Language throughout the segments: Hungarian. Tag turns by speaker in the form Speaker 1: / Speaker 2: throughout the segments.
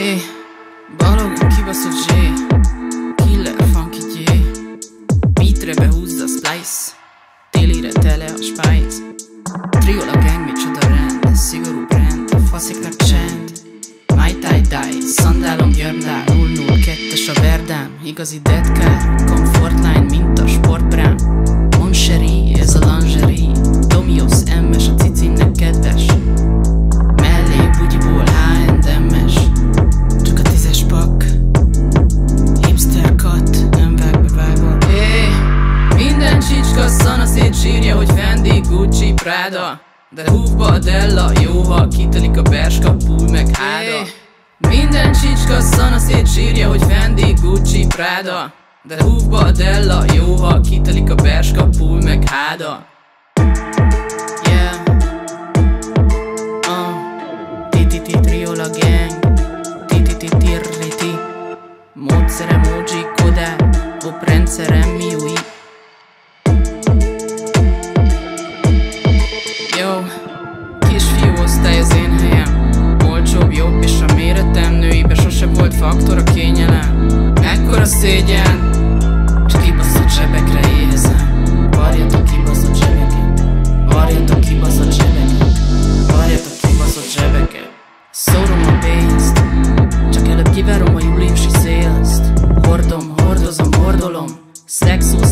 Speaker 1: Hey, balog, kibaszott zsé? Killer funky J. Beatre behúzza a splice? Télire tele a spice Triol a gang, micsoda rend? Szigorú brand, fasziknak csend. My tie dye, szandálom györndál 002-es a verdám. Igazi deadcar, comfortline, mint Fendi, Gucci, Prada. De húfba a Della, jó, ha kitelik a berska, púj meg háda. Minden csicska szana szétsírja, hogy Fendi, Gucci, Prada. De húfba a Della, jó, ha kitelik a berska, púj meg háda szégyen. Csak kibaszott zsebekre éhezem. Varjatok kibaszott zsebeket Varjatok kibaszott zsebeket Varjatok kibaszott zsebeket Szórom a pénzt. Csak előbb kivárom a júliusi szélzt. Hordom, hordozom, hordolom. Szexusz,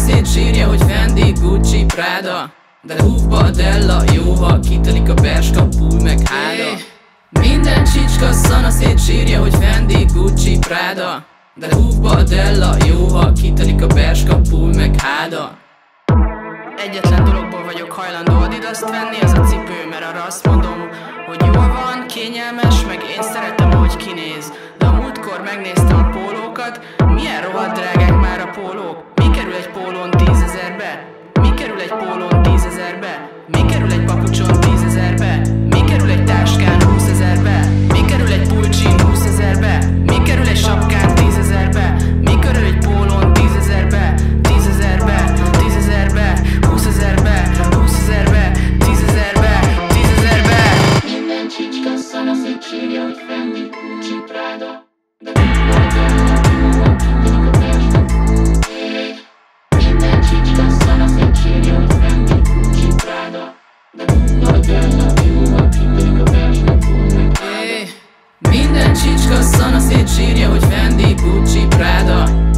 Speaker 1: szana szétsírja, hogy Fendi, Gucci, Prada. De húfba a Della, jó, ha kitelik a berska, púj meg háda minden csicska szana szétsírja, hogy Fendi, Gucci, Prada. De húfba a Della, jó, ha kitelik a berska, púj meg háda Egyetlen dologból vagyok hajlandó adidaszt venni, az a cipő, mert arra azt mondom, hogy jól van, kényelmes, meg én szeretem, ahogy kinéz. De a múltkor megnéztem a pólókat, milyen rohadt drágák recht Polo und Szanaszét sírja, hogy Fendi, Gucci, Prada.